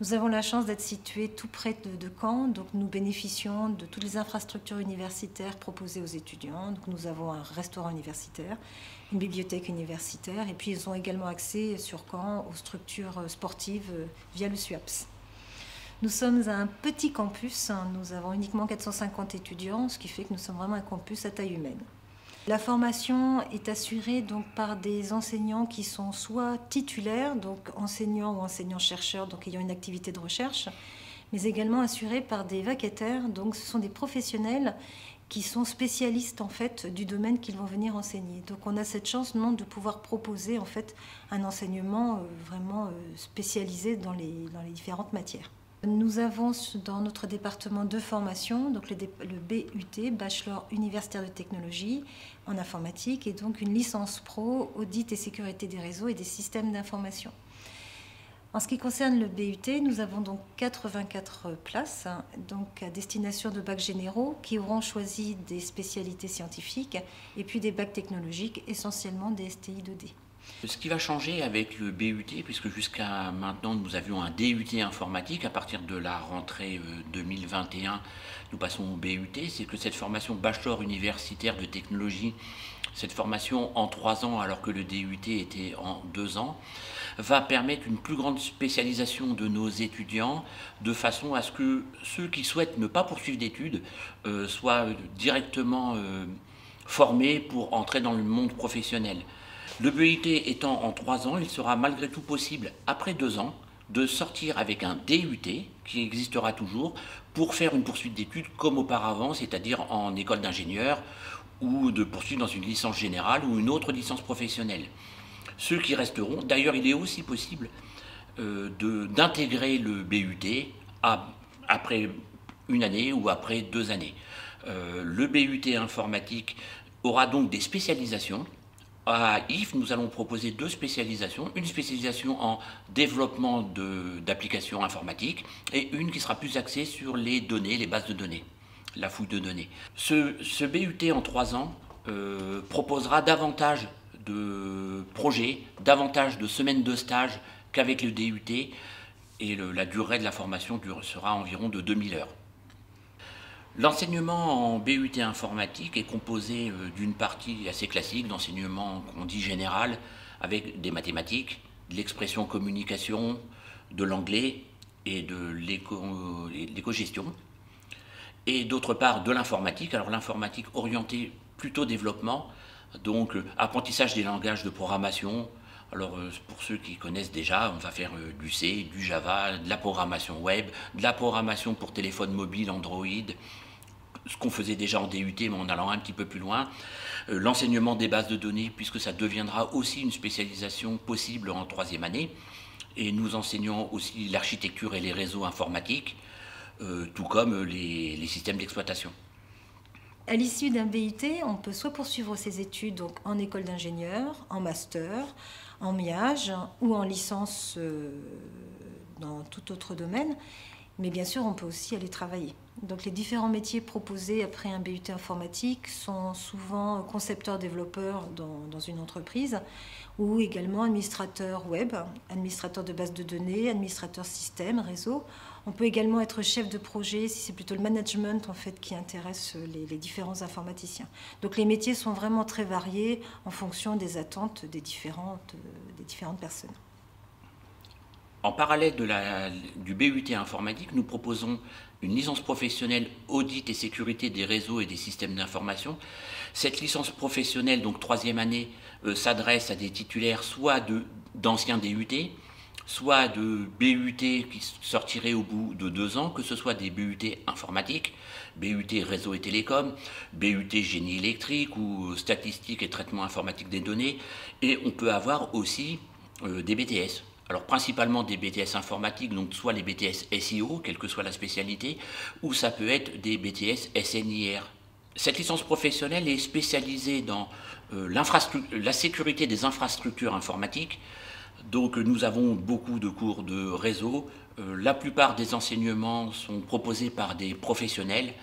Nous avons la chance d'être situés tout près de, Caen, donc nous bénéficions de toutes les infrastructures universitaires proposées aux étudiants. Donc nous avons un restaurant universitaire, une bibliothèque universitaire, et puis ils ont également accès sur Caen aux structures sportives euh, via le SUAPS. Nous sommes un petit campus, nous avons uniquement 450 étudiants, ce qui fait que nous sommes vraiment un campus à taille humaine. La formation est assurée donc par des enseignants qui sont soit titulaires, donc enseignants ou enseignants-chercheurs, donc ayant une activité de recherche, mais également assurés par des vacataires, donc ce sont des professionnels qui sont spécialistes en fait du domaine qu'ils vont venir enseigner. Donc on a cette chance non de pouvoir proposer en fait un enseignement euh, vraiment euh, spécialisé dans les, dans les différentes matières. Nous avons dans notre département deux formations, donc le, BUT, Bachelor universitaire de technologie en informatique, et donc une licence pro, audit et sécurité des réseaux et des systèmes d'information. En ce qui concerne le BUT, nous avons donc 84 places, donc à destination de bacs généraux qui auront choisi des spécialités scientifiques et puis des bacs technologiques, essentiellement des STI 2D. Ce qui va changer avec le BUT, puisque jusqu'à maintenant nous avions un DUT informatique, à partir de la rentrée 2021, euh, nous passons au BUT, c'est que cette formation bachelor universitaire de technologie, cette formation en trois ans alors que le DUT était en deux ans, va permettre une plus grande spécialisation de nos étudiants de façon à ce que ceux qui souhaitent ne pas poursuivre d'études euh, soient directement euh, formés pour entrer dans le monde professionnel. Le BUT étant en trois ans, il sera malgré tout possible, après deux ans, de sortir avec un DUT, qui existera toujours, pour faire une poursuite d'études comme auparavant, c'est-à-dire en école d'ingénieur, ou de poursuivre dans une licence générale ou une autre licence professionnelle. Ceux qui resteront, d'ailleurs il est aussi possible euh, d'intégrer le BUT après une année ou après deux années. Euh, le BUT informatique aura donc des spécialisations à IF, nous allons proposer deux spécialisations. Une spécialisation en développement d'applications informatiques et une qui sera plus axée sur les données, les bases de données, la fouille de données. Ce, BUT en trois ans euh, proposera davantage de projets, davantage de semaines de stage qu'avec le DUT et la durée de la formation sera environ de 2000 heures. L'enseignement en BUT informatique est composé euh, d'une partie assez classique d'enseignement qu'on dit général, avec des mathématiques, de l'expression communication, de l'anglais et de l'éco-gestion. Et d'autre part de l'informatique, alors l'informatique orientée plutôt développement, donc euh, apprentissage des langages de programmation. Alors euh, pour ceux qui connaissent déjà, on va faire du C, du Java, de la programmation web, de la programmation pour téléphone mobile, Android, ce qu'on faisait déjà en DUT, mais en allant un petit peu plus loin, euh, l'enseignement des bases de données, puisque ça deviendra aussi une spécialisation possible en troisième année, et nous enseignons aussi l'architecture et les réseaux informatiques, euh, tout comme les, systèmes d'exploitation. À l'issue d'un BUT, on peut soit poursuivre ses études donc, en école d'ingénieur, en master, en MIAGE ou en licence euh, dans tout autre domaine. Mais bien sûr, on peut aussi aller travailler. Donc les différents métiers proposés après un BUT informatique sont souvent concepteurs-développeurs dans, une entreprise ou également administrateur web, administrateur de base de données, administrateur système, réseau. On peut également être chef de projet si c'est plutôt le management en fait qui intéresse les, les, différents informaticiens. Donc les métiers sont vraiment très variés en fonction des attentes des différentes, des différentes personnes. En parallèle du BUT informatique, nous proposons une licence professionnelle audit et sécurité des réseaux et des systèmes d'information. Cette licence professionnelle, donc troisième année, euh, s'adresse à des titulaires soit d'anciens DUT, soit de BUT qui sortiraient au bout de deux ans, que ce soit des BUT informatiques, BUT réseau et télécom, BUT génie électrique ou statistique et traitement informatique des données, et on peut avoir aussi euh, des BTS, alors principalement des BTS informatiques, donc soit les BTS SIO, quelle que soit la spécialité, ou ça peut être des BTS SNIR. Cette licence professionnelle est spécialisée dans euh, la sécurité des infrastructures informatiques. Donc nous avons beaucoup de cours de réseau. Euh, la plupart des enseignements sont proposés par des professionnels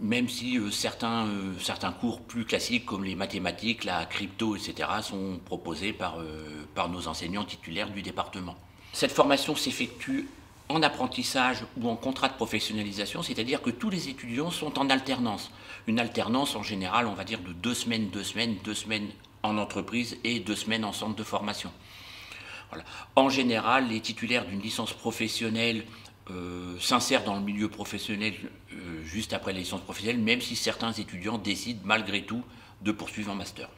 même si euh, certains, euh, cours plus classiques comme les mathématiques, la crypto, etc., sont proposés par, euh, par nos enseignants titulaires du département. Cette formation s'effectue en apprentissage ou en contrat de professionnalisation, c'est-à-dire que tous les étudiants sont en alternance. Une alternance en général, on va dire de deux semaines, deux semaines, deux semaines en entreprise et deux semaines en centre de formation. En général, les titulaires d'une licence professionnelle euh, s'insèrent dans le milieu professionnel euh, juste après la licence professionnelle, même si certains étudiants décident malgré tout de poursuivre un master.